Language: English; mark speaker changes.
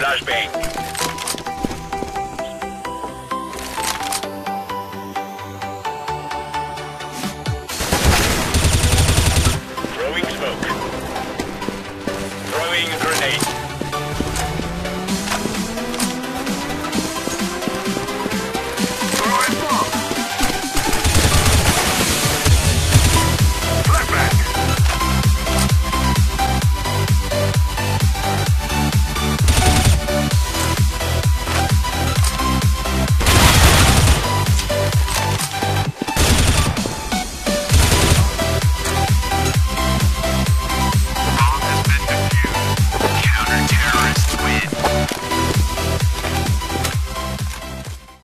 Speaker 1: Flashbang. Throwing smoke. Throwing grenade.